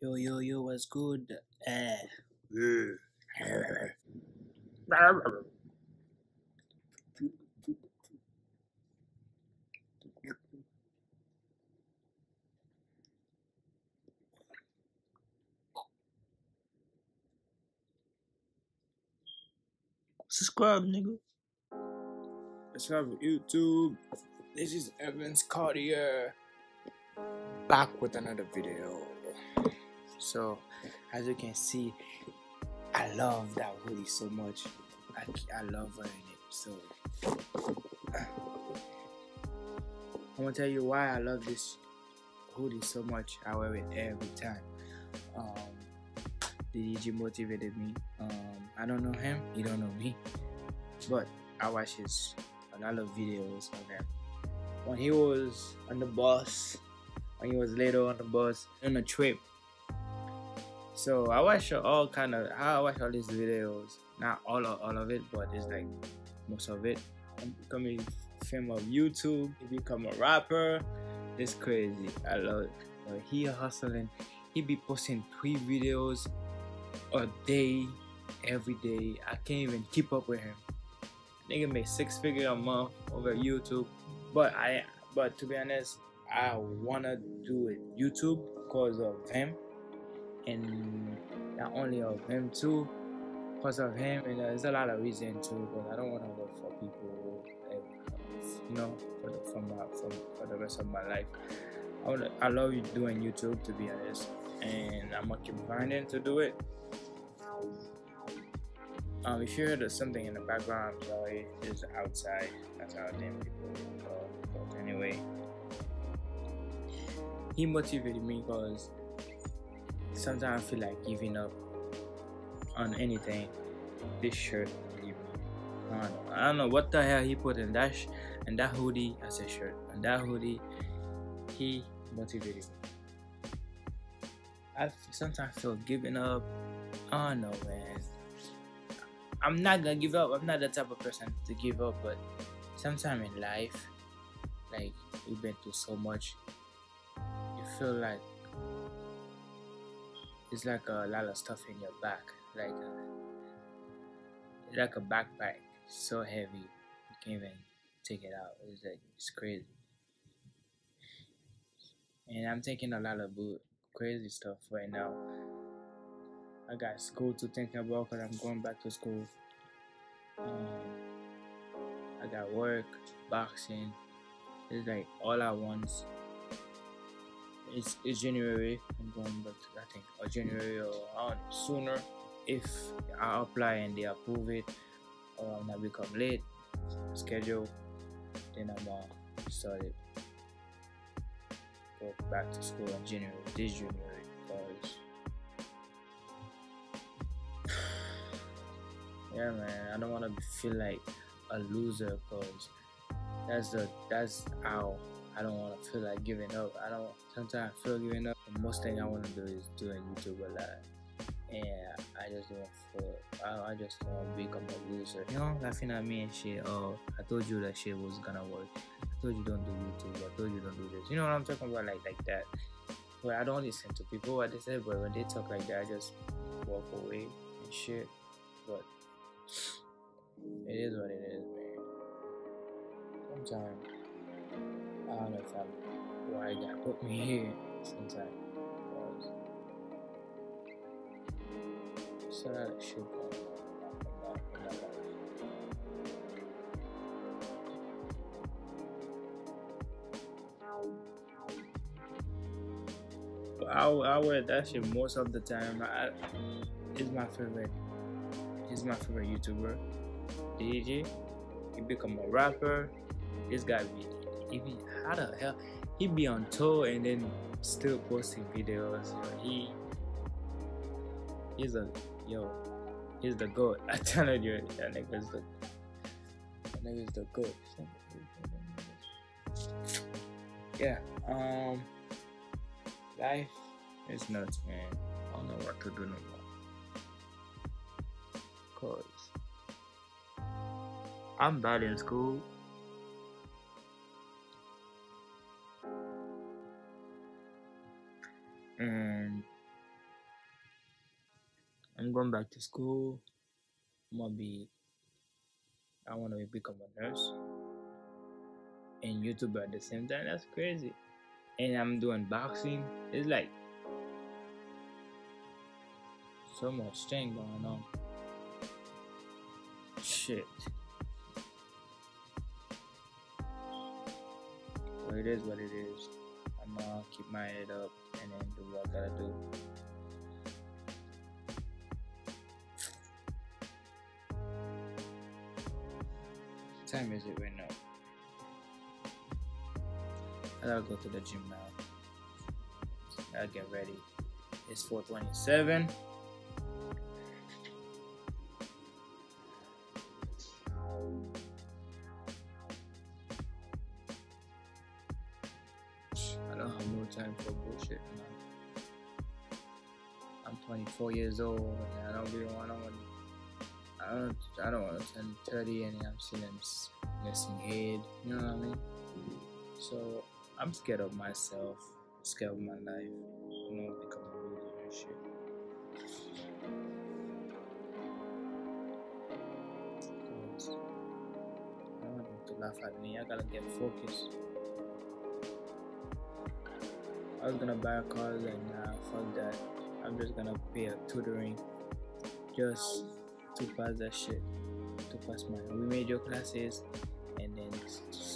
Yo, yo, yo, what's good? Eh. Subscribe, nigga. Subscribe to YouTube. This is Evens Cartier. Back with another video. So, as you can see, I love that hoodie so much. I, I love wearing it. So, I'm gonna tell you why I love this hoodie so much. I wear it every time. Um, DDG motivated me. Um, I don't know him, he don't know me, but I watch his a lot of videos of him. When he was on the bus, when he was later on the bus on a trip. So I watch all kind of how I watch all these videos. Not all of all of it, but it's like most of it. I'm becoming fame of YouTube. Become a rapper. It's crazy. I love it. Uh, he hustling. He be posting three videos a day, every day. I can't even keep up with him. Nigga make six figure a month over YouTube. But I but to be honest, I wanna do it YouTube because of him. And not only of him too, because of him and there's a lot of reason too, but I don't wanna work for people you know, for the, for, my, for, for the rest of my life. I, would, I love you doing YouTube to be honest, and I'm gonna keep grinding to do it. Um, if you heard something in the background, I'm sorry, it's outside. That's how damn people. But anyway, he motivated me because sometimes I feel like giving up on anything. This shirt. I don't know. I don't know what the hell he put in that sh- and that hoodie as a shirt. And that hoodie, he motivated me. I sometimes feel giving up. I don't know, man. I'm not gonna give up. I'm not the type of person to give up, but sometime in life, like we've been through so much, you feel like it's like a lot of stuff in your back, like a, like a backpack, so heavy you can't even take it out. It's like it's crazy, and I'm taking a lot of crazy stuff right now. I got school to think about because I'm going back to school. Um, I got work, boxing. It's like all at once. It's, it's January. I'm going back to I think or January or I sooner if I apply and they approve it or not become late schedule. Then I'm uh, started go back to school in January this January because yeah man i don't want to feel like a loser because that's the that's how i don't want to feel like giving up. I don't sometimes I feel giving up. The most thing i want to do is doing youtube a lot and i just don't feel i, just don't want to become a loser. You know laughing at me and shit oh i told you that shit was gonna work. I told you don't do youtube. I told you don't do this. You know what i'm talking about? Like like that. But i don't listen to people what they say but when they talk like that i just walk away and shit. But it is what it is, man. Sometimes I don't know if I'm why God put me here. Sometimes because so that my life. But I, I wear that shit most of the time. I, it's my favorite. He's my favorite YouTuber. DDG. He become a rapper. This guy be how the hell he be on tour and then still posting videos. Yo, he he's a yo he's the goat. I tell you that nigga's the that nigga's the goat. Yeah. Um life is nuts man. I don't know what to do no more. Cause I'm bad in school. And I'm going back to school. I'm gonna be. I want to become a nurse and YouTuber at the same time. That's crazy. And I'm doing boxing. It's like so much thing going on. Shit. Well, it is what it is. I'm gonna keep my head up and then do what I gotta do. What time is it right now? I gotta go to the gym now. I Gotta get ready. It's 427. Time for bullshit, man. I'm 24 years old and I don't want to. I don't. I don't want to turn 30 and I'm still missing head. You know what I mean? So I'm scared of myself. Scared of my life. you know, a loser and shit. I don't want to laugh at me. I gotta get focused. Was gonna buy a car and nah, fuck that. I'm just gonna pay a tutoring just to pass that shit. To pass my remedial classes and then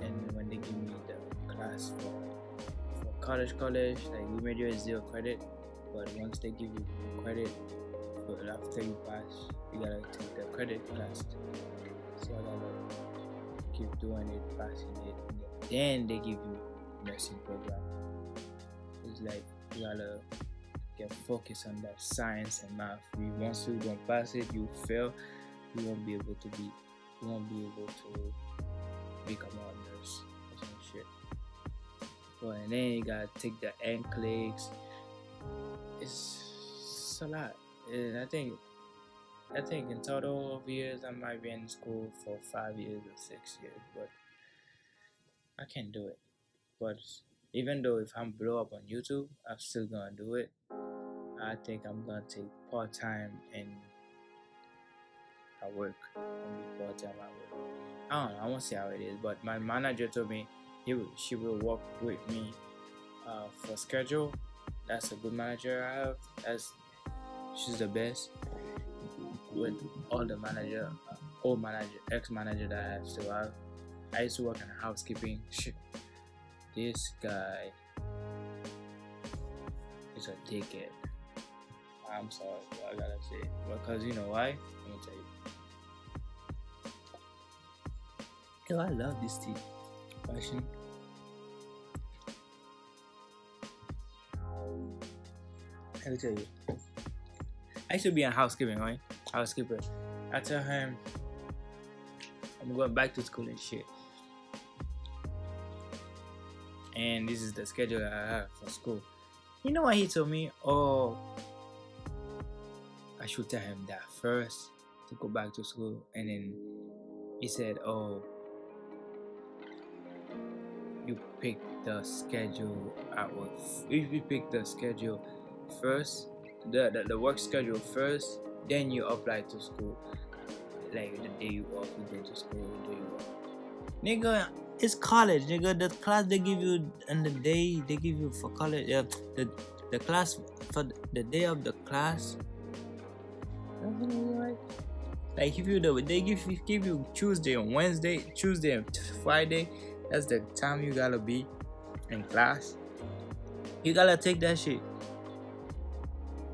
and when they give me the class for for college college, like remedial is zero credit. But once they give you credit for after you pass, you gotta take the credit class. So I gotta keep doing it, passing it, and then they give you nursing program. It's like you gotta get focused on that science and math. You once you don't pass it, you fail. You won't be able to be. You won't be able to become a nurse or some shit. But and then you gotta take the NCLEX. It's, it's a lot. And I think I think in total of years I might be in school for five years or six years, but I can't do it. But even though if I'm blow up on YouTube, I'm still gonna do it. I think I'm gonna take part time and I work. Part time at work. I don't know. I won't see how it is, but my manager told me he will, she will work with me uh, for schedule. That's a good manager I have. That's she's the best with all the manager, old manager, ex manager that I still have. I used to work in housekeeping. This guy is a dickhead. I'm sorry, I gotta say, because you know why? Let me tell you. Yo, I love this tea. Fashion. Let me tell you. I to be in housekeeping, right? Housekeeper. I tell him I'm going back to school and shit. And this is the schedule I have for school. You know what he told me? Oh, I should tell him that first to go back to school. And then he said, Oh, you pick the schedule out with if you pick the schedule first the, the, the work schedule first then you apply to school like the day you off you go to school the day you off nigga it's college nigga the class they give you and the day they give you for college uh, the the class for the day of the class like if you do they give you give you Tuesday and Wednesday Tuesday and Friday that's the time you gotta be in class. You gotta take that shit.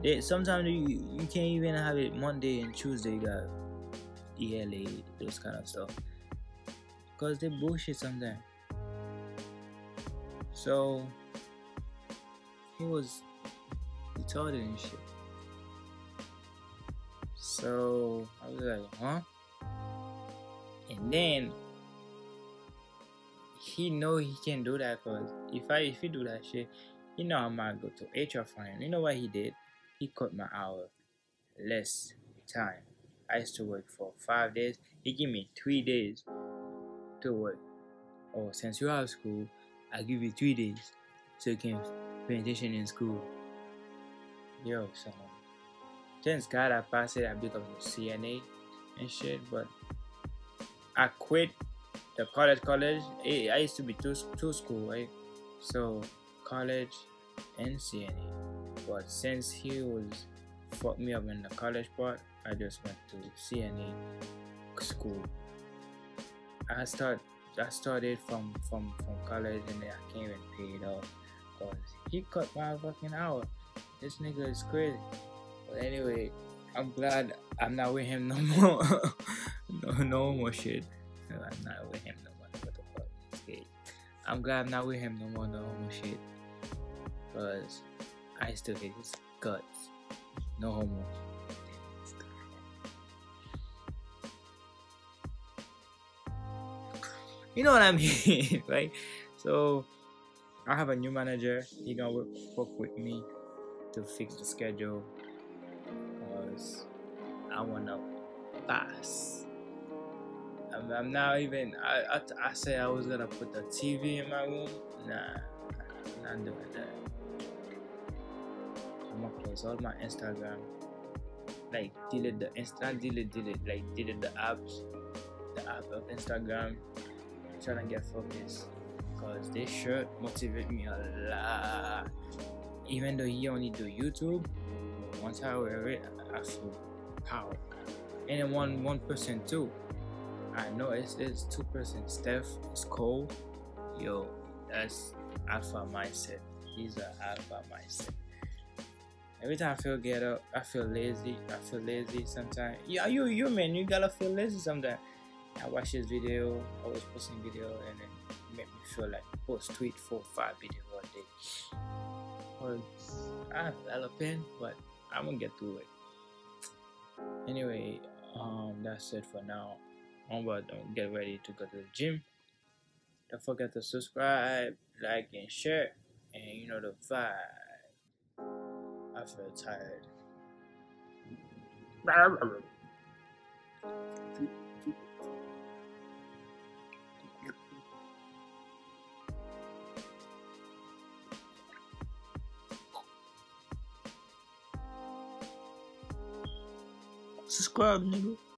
They, sometimes you, you can't even have it Monday and Tuesday. You got ELA, those kind of stuff. Because they bullshit sometimes. So, he was retarded and shit. So, I was like, huh? And then he know he can do that because if I if he do that shit, you know I might go to HR him. You know what he did? He cut my hour less time. I used to work for five days. He give me three days to work. Oh, since you have school, I give you three days so you can attention in school. Yo, son. thanks God I passed it. I become a CNA and shit. But I quit the college. College. I used to be two two school, right? So college and CNA. But since he was fucked me up in the college part, I just went to CNA school. I start I started from from from college and then I can't even pay it off because he cut my fucking hour. This nigga is crazy. But anyway, I'm glad I'm not with him no more. no, no more shit. I'm not with him no more. What the fuck? Okay. I'm glad I'm not with him no more. No more shit. Cause I still hate his guts. No homo. You know what I mean, right? So I have a new manager. He gonna work, work with me to fix the schedule because I wanna pass. I'm, I'm not even. I, I I say I was gonna put the TV in my room. Nah, I'm not doing that. I'm gonna close all my Instagram. Like delete the Insta, delete, delete, like delete the apps, the app of Instagram. Trying to get focused because this shirt motivate me a lot. Even though he only do YouTube, once I wear it, I feel power. And one one person too. I know it's it's two percent. Steph is cold. Yo, that's alpha mindset. He's an alpha mindset. Every time I feel get up, I feel lazy. I feel lazy sometimes. Yeah, you you man, you gotta feel lazy sometimes. I watch his video, I was posting video and it made me feel like post tweet four five video one day. Well I have a pen, but I'm gonna get through it. Anyway, um that's it for now. I'm about to get ready to go to the gym. Don't forget to subscribe, like and share and you know the vibe. I feel tired. Subscribe, nigga.